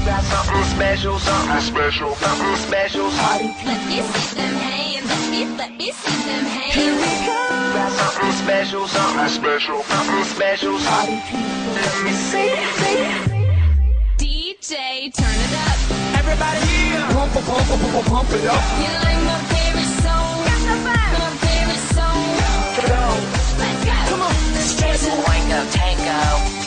Something special, something special, something special. Party, let me see them hands. Let me, let me see them hands. Here we come. Got something special, something special, something special. Party Let me see, see. DJ, turn it up. Everybody here, pump, pump, pump, pump, pump, it up. You like my favorite song? My favorite song. Let's go. Come on, Straight to Wango Tango. I can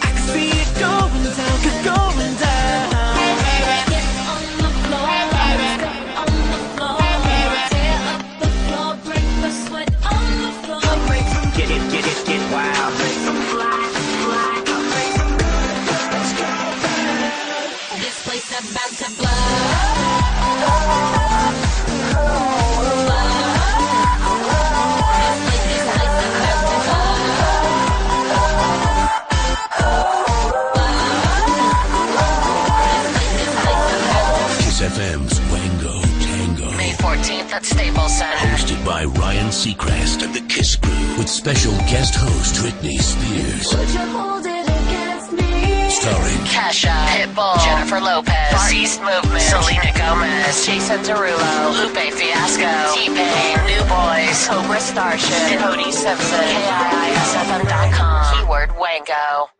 at Staples Center. Hosted by Ryan Seacrest and the Kiss Crew. With special guest host Britney Spears. Would you hold it against me? Starring Kesha, Pitbull, Jennifer Lopez, Far East Movement, Selena Gomez, Jason Derulo, Lupe Fiasco, T-Pain, New Boyz, Cobra Starship, and Cody Simpson. KIISFM.com. Keyword Wango.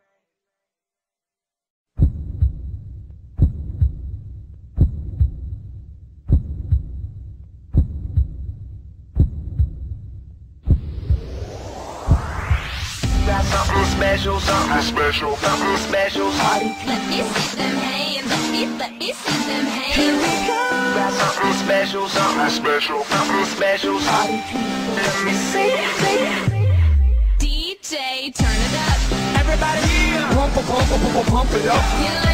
Got something special, something special, something special. Party, let me see them hands. Let me, see them hands. Here we go. Got something special, something special, something special. Party Let me see, see. DJ, turn it up. Everybody here, pump, pump, pump, pump, pump, it up.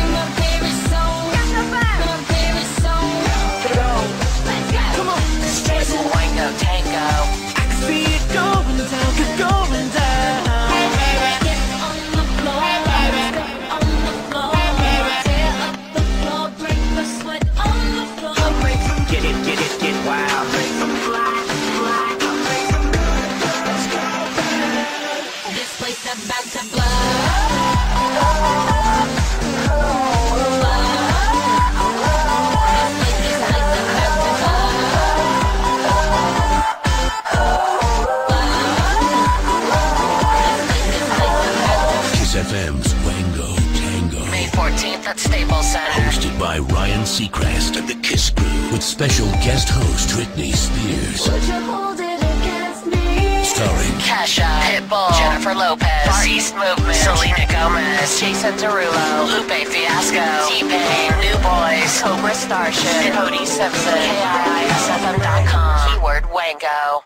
FM's Wango Tango. May 14th at Staples Center. Hosted by Ryan Seacrest and the Kiss Crew. With special guest host Britney Spears. Would you hold it against me? Starring Kesha, Pitbull, Jennifer Lopez, Far East Movement, Selena Gomez, Jason Derulo, Lupe Fiasco, T-Pain, New Boyz, Cobra Starship, Cody Simpson. KIISFM.com. Keyword Wango.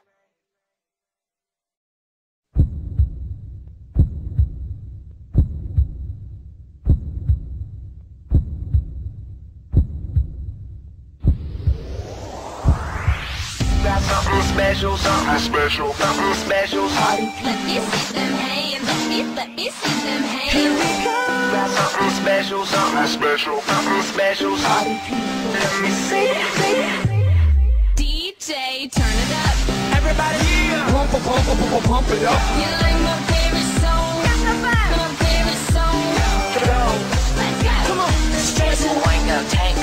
Something special, something special, something special. Let me see them hands. Let me, see them hands. Here we go. Got something special, something special, something special. Let me see, see. DJ, turn it up. Everybody here, pump, pump, pump, pump, pump, it up. You like my favorite song? Got My favorite song. Let's go. Come on, Straight to Wango Tango.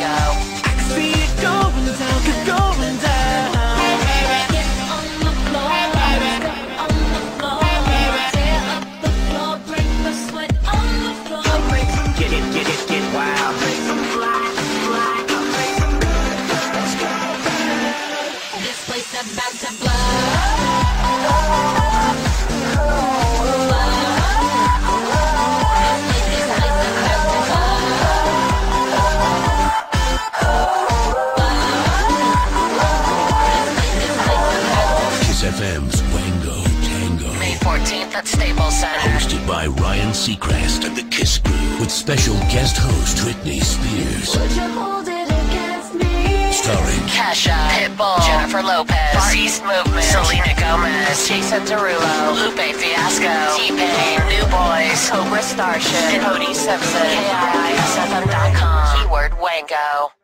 FM's Wango Tango. May 14th at Staples Center. Hosted by Ryan Seacrest and the Kiss Crew. With special guest host Britney Spears. Would you hold it against me? Starring Kesha, Pitbull, Jennifer Lopez, Far East Movement, Selena Gomez, Jason Derulo, Lupe Fiasco, T-Pain, New Boyz, Cobra Starship, and Cody Simpson. KIISFM.com. Keyword Wango.